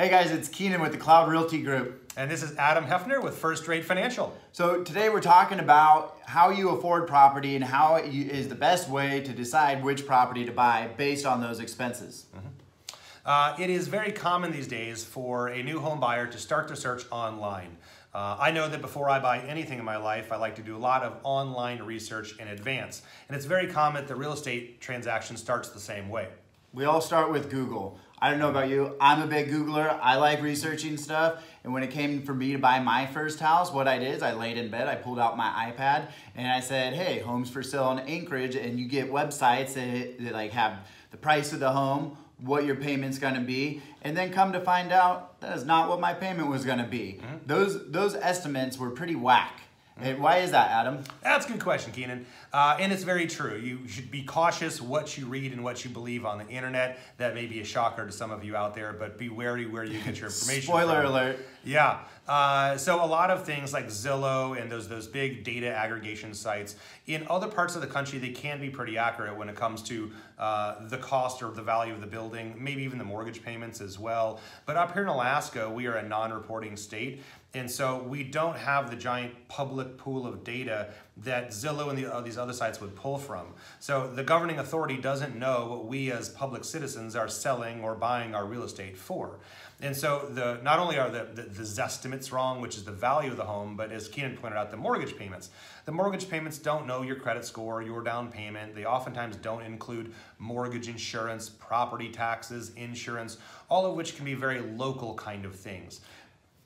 Hey guys, it's Keenan with the KLOUD Realty Group. And this is Adam Hefner with First Rate Financial. So today we're talking about how you afford property and how it is the best way to decide which property to buy based on those expenses. Mm -hmm. uh, it is very common these days for a new home buyer to start their search online. Uh, I know that before I buy anything in my life, I like to do a lot of online research in advance. And it's very common that the real estate transaction starts the same way. We all start with Google. I don't know about you, I'm a big Googler. I like researching stuff. And when it came for me to buy my first house, what I did is I laid in bed, I pulled out my iPad, and I said, hey, homes for sale in Anchorage, and you get websites that, that like have the price of the home, what your payment's gonna be, and then come to find out that is not what my payment was gonna be. Mm -hmm. Those, those estimates were pretty whack. And why is that, Adam? That's a good question, Keenan. Uh, and it's very true. You should be cautious what you read and what you believe on the internet. That may be a shocker to some of you out there, but be wary where you get your information. Spoiler from. alert. Yeah. Uh, so a lot of things like Zillow and those those big data aggregation sites in other parts of the country they can be pretty accurate when it comes to uh, the cost or the value of the building, maybe even the mortgage payments as well. But up here in Alaska, we are a non-reporting state, and so we don't have the giant public pool of data that Zillow and the, uh, these other sites would pull from. So the governing authority doesn't know what we as public citizens are selling or buying our real estate for. And so the not only are the, the, the estimates wrong, which is the value of the home, but as Keenan pointed out, the mortgage payments. The mortgage payments don't know your credit score, your down payment. They oftentimes don't include mortgage insurance, property taxes, insurance, all of which can be very local kind of things.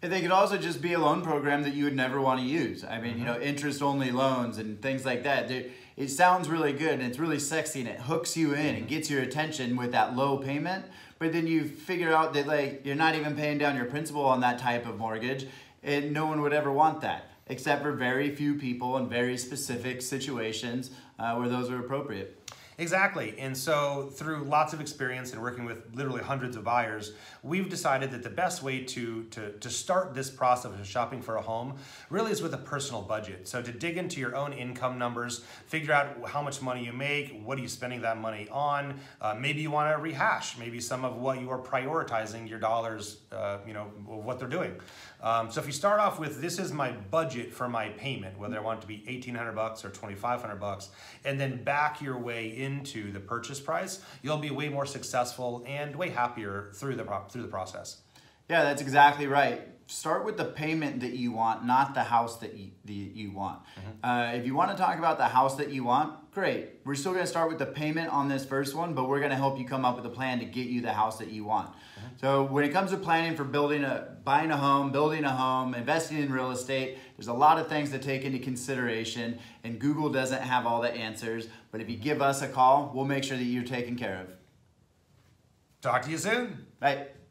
They could also just be a loan program that you would never want to use. I mean, mm -hmm. you know, mm-hmm. interest only loans and things like that. They're, it sounds really good and it's really sexy and it hooks you in and mm-hmm. gets your attention with that low payment. But then you figure out that like you're not even paying down your principal on that type of mortgage and no one would ever want that except for very few people in very specific situations uh, where those are appropriate. Exactly. And so through lots of experience and working with literally hundreds of buyers, we've decided that the best way to, to, to start this process of shopping for a home really is with a personal budget. So to dig into your own income numbers, figure out how much money you make, what are you spending that money on, uh, maybe you want to rehash maybe some of what you are prioritizing your dollars, uh, you know, what they're doing. Um, so if you start off with this is my budget for my payment, whether I want it to be 1800 bucks or 2500 bucks, and then back your way into the purchase price, you'll be way more successful and way happier through the through the process. Yeah, that's exactly right. Start with the payment that you want, not the house that you, that you want. Mm -hmm. uh, if you want to talk about the house that you want, great. We're still going to start with the payment on this first one, but we're going to help you come up with a plan to get you the house that you want. Mm -hmm. So when it comes to planning for building a, buying a home, building a home, investing in real estate, there's a lot of things to take into consideration, and Google doesn't have all the answers. But if you give us a call, we'll make sure that you're taken care of. Talk to you soon. Bye.